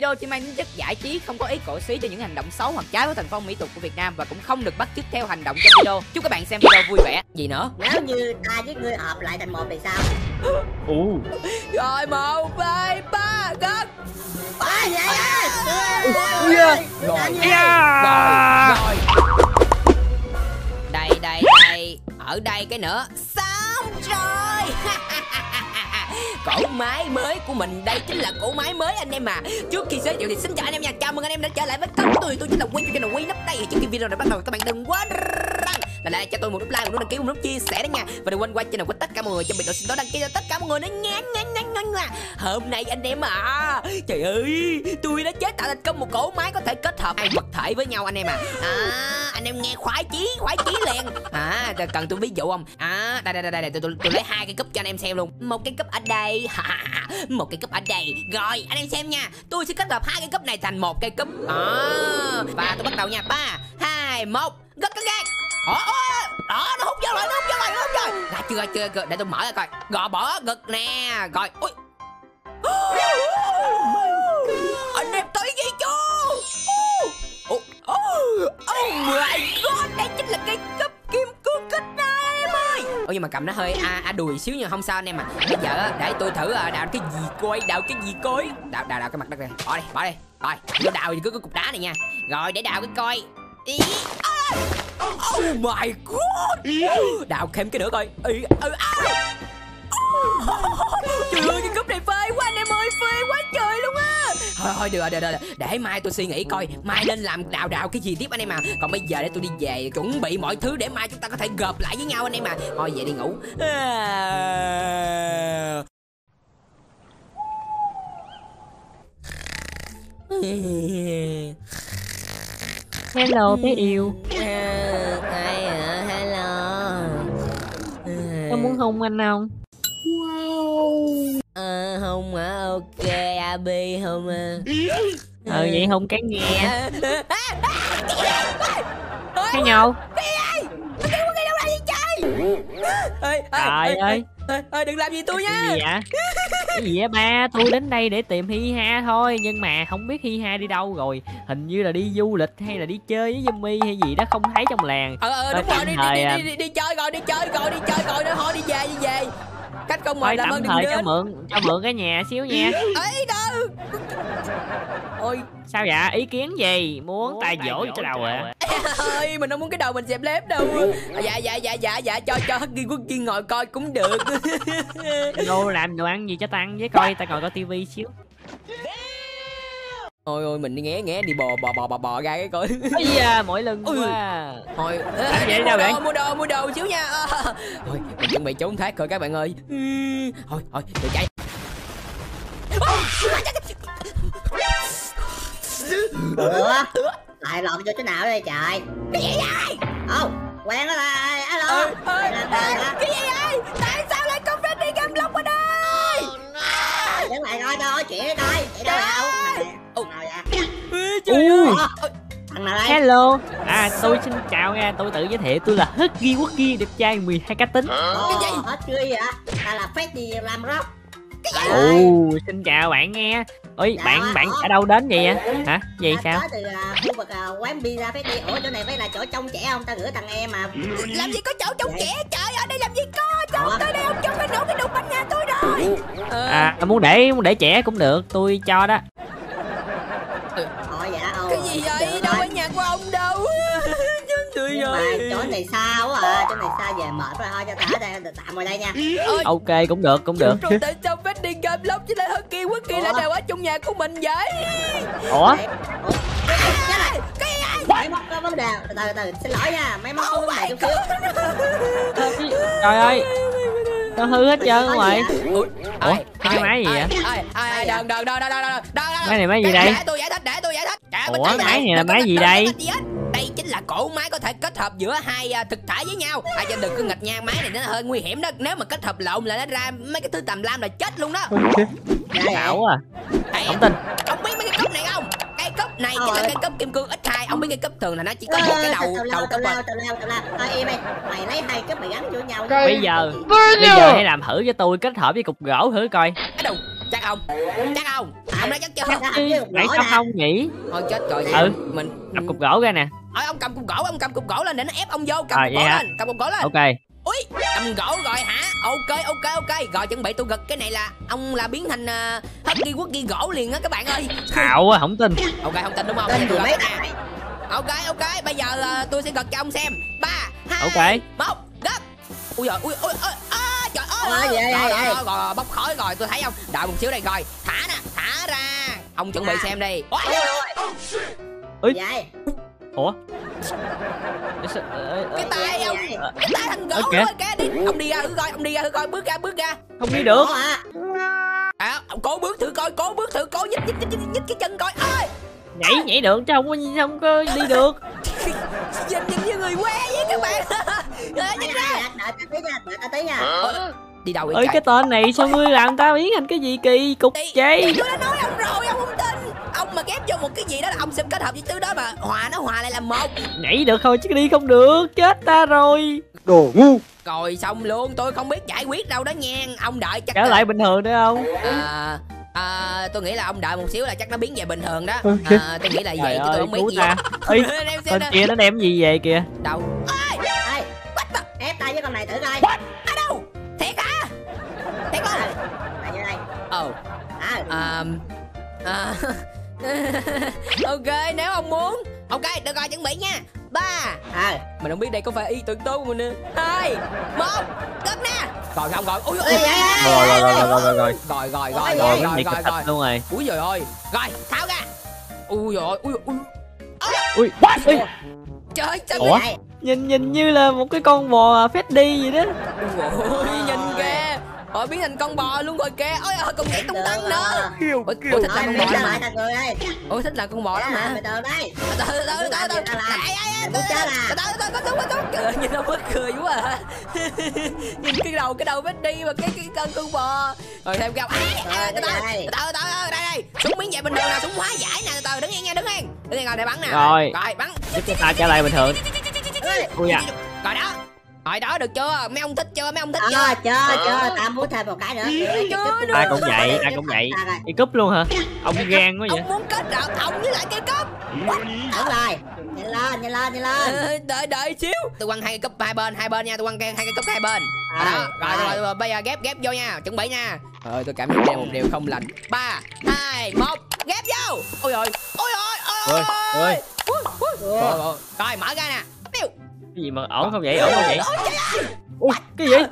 Video chỉ mang tính chất giải trí, không có ý cổ suý cho những hành động xấu hoặc trái với thành phong mỹ tục của Việt Nam và cũng không được bắt chước theo hành động trong video. Chúc các bạn xem video vui vẻ. Gì nữa? Nếu như ta với ngươi hợp lại thành một thì sao? Ồ. Rồi một, hai, ba, gật. À, vậy á. Ui da. Rồi. Yeah. Rồi. Đây đây đây, ở đây cái nữa. Xong rồi. cổ máy mới của mình. Đây chính là cổ máy mới anh em à. Trước khi giới thiệu thì xin chào anh em nha. Chào mừng anh em đã trở lại với kênh của tôi. Tôi chính là Quy kênh là Quy nắp đây trước khi video này bắt đầu, các bạn đừng quên là lại cho tôi một nút like một nút đăng ký một nút chia sẻ đó nha. Và đừng quên qua channel của tất cả mọi người cho mình đội xin đó đăng ký cho tất cả mọi người nữa nha nha nha nha nha. Hôm nay anh em à trời ơi tôi đã chế tạo thành công một cỗ máy có thể kết hợp hai vật thể với nhau anh em à. À anh em nghe khoái chí khoái chí liền. À cần tôi ví dụ không? À đây đây đây đây tôi, tôi, tôi lấy hai cái cúp cho anh em xem luôn. Một cái cúp ở đây một cái cúp ở đây. Rồi anh em xem nha. Tôi sẽ kết hợp hai cái cúp này thành một cái cúp. À, và tôi bắt đầu nha. Ba hai một gật gật gật Ồ, đó nó hút vô rồi nó hút vô rồi nó hút vô rồi. Đã chưa chưa chưa. Để tôi mở ra coi. Gò bỏ gật nè. Rồi ui. Anh em tới gì chưa? Oh, oh, oh my god đây chính là cái cấp kim cương kích này em ơi. Ôi nhưng mà cầm nó hơi a a đùi xíu nhưng không sao anh em à bây giờ để tôi thử à, đào cái gì coi đào cái gì coi. Đào đào đào cái mặt đất này bỏ đi bỏ đi. Rồi đào thì cứ cái cục đá này nha. Rồi để đào cái coi. Ý, à. Oh my god. Đào thêm cái nữa coi. Ý, ừ, à. Trời ơi cái cúp này phê quá anh em ơi Phê quá trời luôn á. Thôi thôi được rồi được rồi. Để mai tôi suy nghĩ coi. Mai nên làm đào đào cái gì tiếp anh em à. Còn bây giờ để tôi đi về chuẩn bị mọi thứ Để mai chúng ta có thể gộp lại với nhau anh em à. Thôi về đi ngủ. À... Hello bé yêu à, Ai à hello Có muốn hôn anh không? Ờ, không hả? Ok, AB không à? Ờ vậy hôn cái nghe À, à, à, nhau Cái vậy trời? Ơi ê, ê, đừng làm gì tôi Cái nha. gì vậy? Cái gì vậy ba? Tôi đến đây để tìm Hi Ha thôi Nhưng mà không biết Hi Ha đi đâu rồi Hình như là đi du lịch hay là đi chơi với Yumi hay gì đó không thấy trong làng Ờ, ờ, đúng rồi, đi, thời, đi, à, đi, đi, đi chơi rồi, đi chơi rồi, đi chơi rồi, nữa thôi đi về, đi về. Cách không mời làm ơn đừng cho mượn cho mượn cái nhà xíu nha Ấy đâu. Ôi, Sao vậy? Ý kiến gì? Muốn tay dỗ cho đầu à? ơi, mình không muốn cái đầu mình xẹp lép đâu. À, dạ, dạ, dạ, dạ, dạ, cho cho Husky Quốc Kiên ngồi coi cũng được. Ngô làm đồ ăn gì cho tăng với coi ta ngồi coi tivi xíu Ôi ôi mình đi nghe nghe đi bò bò bò bò bò ra cái coi. Ây da, mỗi lần Ui. quá Thôi, Làm vậy mua đâu đồ, vậy? mua đồ, mua đồ xíu nha. À, Thôi, mình chuẩn bị trốn thoát rồi các bạn ơi. Ừ, Thôi, thôi, để chạy. Ủa? Lại lộn vô chỗ nào đây trời? Cái gì vậy? Ồ, quen đó là alo. Ơi, ơi, là- cái gì vậy? Tại sao lại có Freddy Gam Lông ở đây? Đứng lại coi coi chuyện đi coi. Vậy đâu đâu? Nào vậy? Ơi. Thằng nào đây? Hello À tôi xin chào nha Tôi tự giới thiệu tôi là Huggy Wuggy Đẹp trai 12 cá tính Cái gì? hết chưa vậy? Ta là Freddy làm rock. Ồ xin chào bạn nghe Ôi Dạ, bạn bạn ở đâu đến vậy á Hả? Gì Ta sao? từ à, khu vực à, quán pizza Freddy. Ủa chỗ này phải là chỗ trông trẻ không? Ta gửi thằng em mà. làm gì có chỗ trông Vậy? trẻ? Trời ở đây làm gì có trông tới đây? Ông trông cái nổ cái đục bánh nhà tôi rồi. Ờ, À muốn để muốn để trẻ cũng được. Tôi cho đó mệt thôi cho tạm ngồi đây nha. Ôi, Ok cũng được cũng được rồi tại sao Freddy Gam Lông với lại Husky Quốc Kỳ lại Ủa? đều ở trong nhà của mình vậy Ủa vậy Máy móc có vấn đề. Từ từ từ xin lỗi nha, máy móc có vấn đề chút xíu. Trời ơi Nó hư hết trơn rồi gì Ủa, cái máy gì vậy? Ai, ai, ai, đừng, đừng, đừng, đừng, đừng, đừng, đừng, Máy này máy gì đây? Để tôi giải thích, để tôi giải thích. Ủa, máy này là máy gì đây? Là cổ máy có thể kết hợp giữa hai à, thực thể với nhau. Ai cho đừng có nghịch nha, máy này nó hơi nguy hiểm đó. Nếu mà kết hợp lộn là nó ra mấy cái thứ tầm lam là chết luôn đó. Ảo à Không tin ông biết mấy cái cốc này không? Cái cốc này chính là Ôi. cái cốc kim cương X2 Ông biết cái cốc thường là nó chỉ có một cái đầu tào đầu cốc lao, bền tào lao, tào lao. Thôi im đi, mày lấy hai cái mày gắn vô nhau. Bây giờ Bây giờ hãy làm thử cho tôi kết hợp với cục gỗ thử coi Cái đầu chắc không chắc không ông nói chắc chưa với nãy sao không nhỉ thôi chết rồi Ừ. mình cầm cục gỗ ra nè Ôi, ông cầm cục gỗ ông cầm cục gỗ lên để nó ép ông vô cầm À, cục gỗ hả? lên cầm cục gỗ lên. Ok. Ui cầm gỗ rồi hả? Ok ok ok. Rồi chuẩn bị tôi gật cái này là ông là biến thành uh, husky quốc ghi gỗ liền á các bạn ơi. Xạo quá không tin. Ok không tin đúng không? Tin tôi mấy gật ok ok. Bây giờ ờ, tôi sẽ gật cho ông xem. Ba hai ok. một gấp. Ui rồi ui ui ui à, trời ơi. Ôi, vậy, rồi, vậy, rồi, vậy. rồi, rồi, bốc khói rồi tôi thấy không đợi một xíu đây rồi thả nè thả ra. Ông chuẩn bị À. xem đi. Ôi, Ui. vậy ủa? Cái tay ông. cái tay thành gỗ Ok. rồi kìa đi. Ông đi ra thử coi ông đi ra thử coi bước ra bước ra. Không đi được. Hả à, ông cố bước thử coi cố bước thử cố nhích nhích nhích nhích, nhích cái chân coi. Ơi nhảy nhảy được chứ không có không có đi được. Nhìn nhìn như người quen với các bạn. Ờ, nhích ra. đợi ta tí nha đợi ta tí nha. Ờ, đi đâu vậy ơi cái tên này sao ngươi làm ta biến thành cái gì kỳ cục thì tôi đã nói ông rồi ông không tin ông mà ghép vô một cái gì đó là ông sẽ kết hợp với thứ đó mà. Hòa nó hòa lại làm một. Nhảy được thôi chứ đi không được chết ta rồi. Rồi xong luôn tôi không biết giải quyết đâu đó nha. Ông đợi chắc trở là- lại bình thường nữa không à, à, tôi nghĩ là ông đợi một xíu là chắc nó biến về bình thường đó. Ok. à, tôi nghĩ là vậy chứ tôi ơi không biết gì. ta. Ơi nè. kia nó đem gì về kìa? Đâu? Ê ép tay với con này thử coi. Ở đâu? Thiệt hả? Thiệt không? Tại như đây. Ồ à à, à, ok nếu ông muốn. Ok được rồi chuẩn bị nha. Ba. À mình không biết đây có phải ý tưởng tốt của mình nữa. Hai. Một. Cất nè. Rồi không rồi. Ui ui rồi rồi rồi rồi rồi rồi. Rồi rồi rồi rồi rồi rồi rồi rồi. luôn rồi. Ui rồi rồi rồi tháo ra. Ui rồi ui ui. Ui ui. Trời sao vậy? nhìn nhìn như là một cái con bò phết đi vậy đó. Ui nhìn rồi biến thành con bò luôn rồi kìa. Ôi ơi còn nhảy tung tăng nữa. ủa, ủa thích rồi. là con bò lắm mà. đây ủa thích là con bò lắm hả? Từ đây. Từ từ từ từ từ từ Làm từ từ từ từ có có có nhìn nó mất cười quá à. Nhìn cái đầu cái đầu vết đi và cái cái con con bò. Rồi thêm ê, từ từ từ từ đây đây súng biến về bình thường nè súng hóa giải nè từ từ đứng yên nha đứng yên. Đứng yên rồi để bắn nè. Rồi. rồi bắn. Giúp cho ta trở lại bình thường. Ui à. Rồi đó rồi đó được chưa? Mấy ông thích chưa? Mấy ông thích ờ chưa? chưa chưa ta muốn thêm một cái nữa. Chưa, ta cũng vậy ta cũng vậy. Đi cúp luôn hả? Ông gan quá vậy. Ông muốn kết hợp ông với lại cây cúp đúng rồi. Nhanh lên nhanh lên nhanh lên. Ờ, đợi đợi xíu. Tôi quăng hai cây cúp hai bên hai bên nha. Tôi quăng hai cây cúp hai bên. À, đó rồi, rồi. rồi, rồi bây giờ ghép ghép vô nha. Chuẩn bị nha. Rồi tôi cảm giác đây là một điều không lành. Ba hai một ghép vô. Ôi rồi ôi rồi ôi ôi rồi ôi rồi mở ra nè. Cái gì mà ổn không vậy? ổn không vậy? ui cái gì?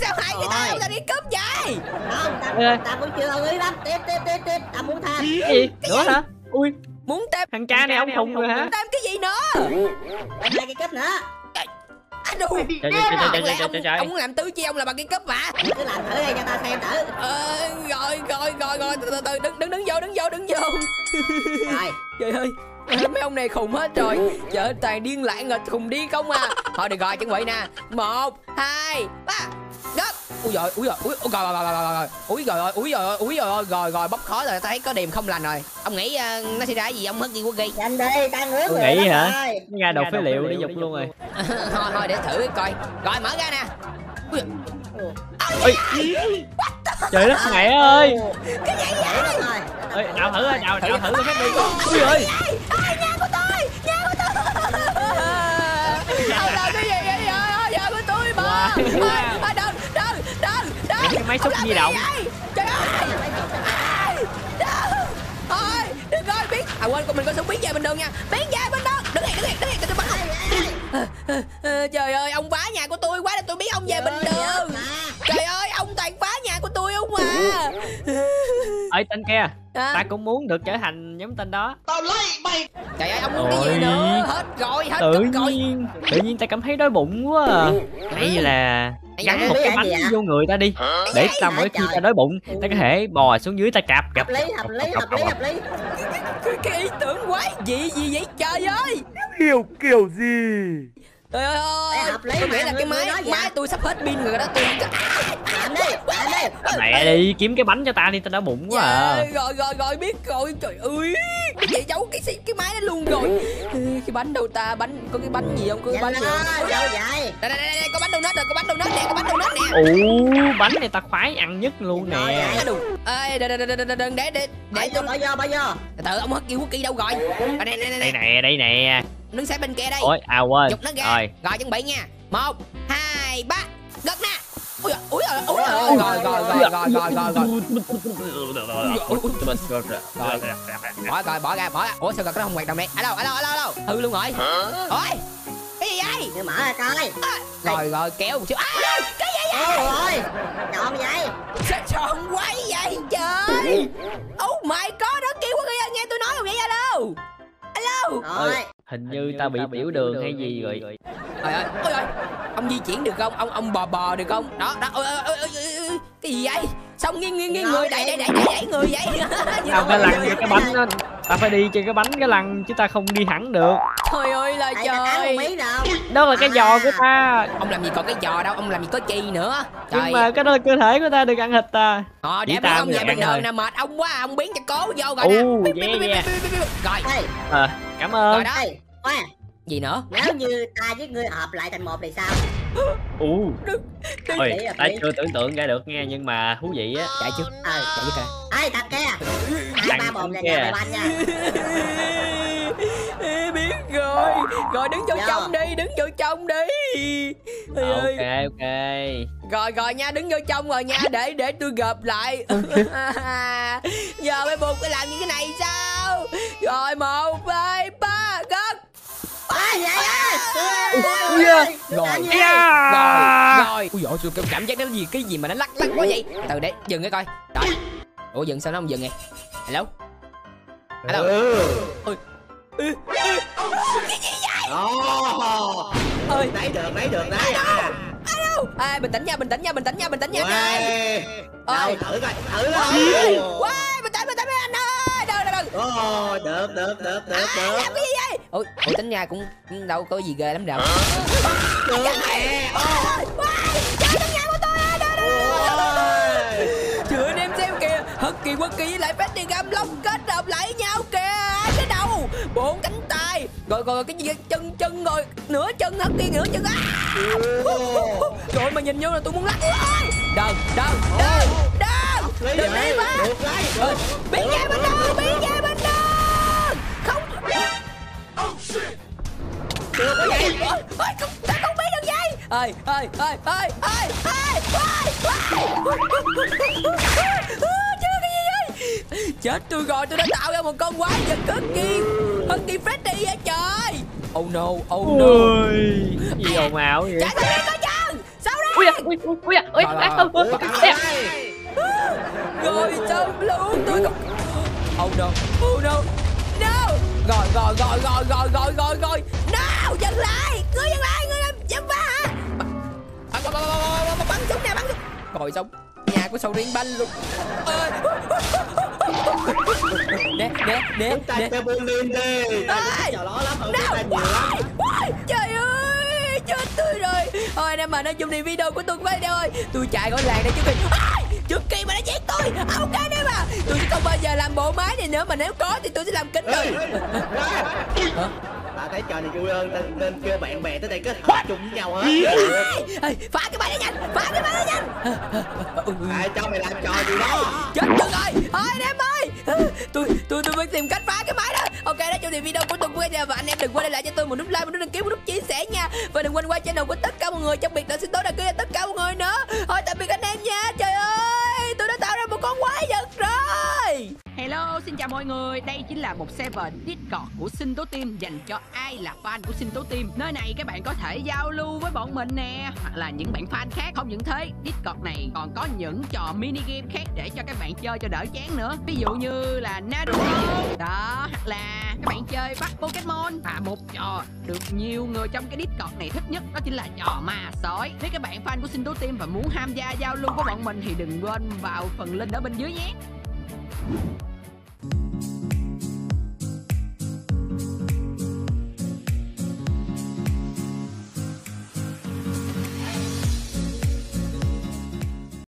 Sao hai cái tay Ôi. ông ta đi cúp vậy? Không ta, ta muốn chưa ý lắm. Tiếp tiếp tiếp tiếp ta muốn thêm cái gì? Nữa hả ui. Muốn thêm thằng cha này ông khùng rồi hả? thêm cái gì nữa? Thêm hai cái cấp nữa Chẳng lẽ trời ông, muốn làm tứ chi ông là bằng cái cúp hả cứ làm thử đây cho ta xem thử. Ờ, rồi rồi rồi rồi từ từ từ đứng đứng đứng vô đứng vô đứng vô. Rồi. Trời ơi mấy ông này khùng hết rồi. Trời ơi toàn điên lãng rồi khùng điên không à. Thôi được rồi chuẩn bị nè. Một hai ba ui rồi ui rồi ui rồi rồi rồi rồi rồi ui rồi rồi ui rồi ui rồi rồi rồi bốc khói rồi thấy có điềm không lành rồi ông nghĩ ờ, nó sẽ ra cái gì ông mất gì quốc ghi nhanh đi ta ngứa Tôi người nghĩ hả? rồi. nó ra đầu phế liệu đi dục luôn rồi thôi thôi để thử coi rồi mở ra nè ui trời đất mẹ ơi cái gì vậy rồi ơi đào thử ơi đào đào thử phép đi ui ơi nhà của tôi nhà của tôi ông làm cái gì vậy nhà của tôi mà cái máy xúc Ông di động. Thôi được rồi biết à quên mình có súng biến về bình thường nha. Biến về bên đó. Đứng hiện đứng hiện đứng hiện tôi bắn ờ, trời ơi ông phá nhà của tôi quá để tôi biết ông về bình thường trời ơi ông toàn phá nhà của tôi không à. Ơi tên kia À, ta cũng muốn được trở thành giống tên đó. Trời ơi ông muốn cái gì nữa? Hết rồi hết tự cúp rồi. nhiên tự nhiên ta cảm thấy đói bụng quá à. hay là gắn một cái bánh vô người ta đi để ta mỗi khi ta đói bụng ta có thể bò xuống dưới ta cạp hợp cạp lý hợp lý hợp lý hợp lý. Cái, ý tưởng quái gì gì vậy? Trời ơi! Hiểu kiểu gì? Trời ơi Ê, hợp lý tôi nghĩ là cái máy vậy. máy tôi sắp hết pin rồi đó tôi làm đi làm đi mẹ đi kiếm cái bánh cho ta đi tao đói bụng quá à. Dạ, rồi rồi rồi biết rồi. Trời ơi cái gì giấu cái xí- cái máy đó luôn rồi. Ừ, cái bánh đâu ta? Bánh có cái bánh gì không? Có cái Nhanh bánh gì lên đâu vậy đây đây đây đây, có bánh donut rồi có bánh donut nè có bánh donut nè. Ủ bánh này ta khoái ăn nhất luôn nè. ê đừng đừng đừng đừng đừng để để để tôi vô bỏ vô. Từ từ ông hất kêu quốc kỳ đâu rồi? Đây đây đây nè đây nè. Đứng sát bên kia đây. Ôi à quên. Dục nó ra. Rồi. Rồi chuẩn bị nha. Một hai ba gật nè ui giời, ui giời, ui giời, rồi rồi rồi rồi rồi rồi rồi bỏ rồi bỏ ra bỏ ra. Ủa sao gật nó không hoạt động đây alo alo alo alo. Hư luôn rồi. Ôi cái gì vậy? Ngươi mở ra coi. Rồi rồi kéo một xíu à, cái gì vậy? Ôi ôi Trộn vậy. Sao tròn quay vậy trời? Oh my god nó kêu quá kìa nghe tôi nói không vậy? Alo. Alo. Rồi. Hình như ta bị biểu đường hay gì rồi trời ơi. Ôi ơi ông di chuyển được không? Ông ông bò bò được không? Đó đó ôi, ôi, ôi, ôi, cái gì vậy? Xong nghiêng nghiêng nghiêng người đẩy đẩy đẩy đẩy đẩy người vậy? Tao đâu phải lăn cái bánh đó. Ta phải đi trên cái bánh cái lăn chứ ta không đi hẳn được. Trời ơi là ta trời. đó là cái giò của ta. Ông làm gì còn cái giò đâu? Ông làm gì có chi nữa? Trời. nhưng mà cái đó là cơ thể của ta được ăn thịt ta. Ờ để tao ông về bình thường nè mệt. Ông quá ông biến cho cố vô rồi nè. rồi. À, cảm ơn. Rồi đó gì nữa? Nếu như ta với ngươi hợp lại thành một thì sao? U ôi ta chưa tưởng tượng ra được nghe nhưng mà thú vị á. Chạy chưa? Ờ. Chạy kìa Ê thật kia. Hai ba một là nhà mày banh nha. Ê, biết rồi. Rồi đứng vô Dạ. trong đi đứng vô trong đi. Ôi ơi. ok ok. Rồi rồi nha đứng vô trong rồi nha để để tôi gộp lại. Giờ mấy buộc phải làm như cái này sao? Rồi một hai ba gấp Ê vậy á Ui da. rồi. Rồi Yeah. rồi. Ui dồi tôi cảm giác nó gì? Cái gì mà nó lắc lắc quá vậy? Từ để dừng cái coi. Rồi. Ủa dừng sao nó không dừng vậy? Hello? Hello? Ôi. Ồ. Ơi Đấy được đấy được đấy à Ê, bình tĩnh nha bình tĩnh nha bình tĩnh nha bình tĩnh nha anh ơi Ơi. thử coi thử coi. Wow, bình tĩnh bình tĩnh anh ơi. Ồ được được được được à, được. làm cái gì vậy ủa, ủa tính nha cũng đâu có gì ghê lắm đâu Được nè trời trong nhà của tôi ơi đâu đâu Ôi chưa anh em xem kìa hất kỳ quốc kỳ với lại Freddy Gam Long kết hợp lại nhau kìa cái đầu bốn cánh tay rồi rồi cái gì chân chân rồi nửa chân hất kỳ nửa chân à rồi mà nhìn vô là tôi muốn lắc ơi đừng đừng đừng đừng đi mà biến về bên đường biến về Được cái gì. Ơi ơi không không biết được gì. Ơi ơi ơi ơi ơi ơi chưa cái gì vậy. Chết tôi rồi tôi đã tạo ra một con quái vật cực kỳ hơn kỳ Freddy vậy trời. Oh no oh no. Ôi gì ồn ào vậy. Chạy đi coi chừng. Sao ui đây à, ui ui ui à, ui Rồi, à, ui, ui, à. đây rồi xong luôn tôi không? Oh no oh no. No. Rồi rồi rồi rồi rồi rồi rồi rồi no dừng lại. Ngươi dừng lại ngươi làm dám phá hả bắn súng nè bắn súng rồi xong nhà của sầu riêng banh luôn. Ơi. nè nè nè Chúng ta nè. chơi bullying đi. Ta Ê. biết trò đó lắm Ở nhiều lắm? Why? Trời ơi Chết tôi rồi. Thôi anh em mà nói chung thì video của tôi quay đâu ơi. Tôi chạy khỏi làng này trước khi Ai? Trước khi mà nó giết tôi. Ok đấy mà Tôi sẽ không bao giờ làm bộ máy này nữa Mà nếu có thì tôi sẽ làm kính rồi Thấy trò này vui hơn Nên, nên kêu bạn bè tới đây kết hợp chung với nhau hết Ê, Phá cái máy đó nhanh Phá cái máy đó nhanh. Ai cho mày làm trò gì đó? Chết tôi rồi. Thôi anh em ơi. Tôi tôi tôi phải tìm cách phá cái máy đó. Ok đó trong thì video của tôi quay Và anh em đừng quên để lại cho tôi một nút like Một nút đăng ký Một nút chia sẻ nha. Và đừng quên qua channel của tất cả mọi người. Trong biệt là xin tố đăng ký cho tất cả mọi người nữa. Thôi tạm biệt anh em Hello, xin chào mọi người. Đây chính là một server Discord của Sinh Tố Team dành cho ai là fan của Sinh Tố Team. Nơi này các bạn có thể giao lưu với bọn mình nè, hoặc là những bạn fan khác. Không những thế, Discord này còn có những trò mini game khác để cho các bạn chơi cho đỡ chán nữa. Ví dụ như là Naruto, đó, hoặc là các bạn chơi bắt Pokemon và một trò được nhiều người trong cái Discord này thích nhất đó chính là trò ma sói. Nếu các bạn fan của Sinh Tố Team và muốn tham gia giao lưu với bọn mình thì đừng quên vào phần link ở bên dưới nhé.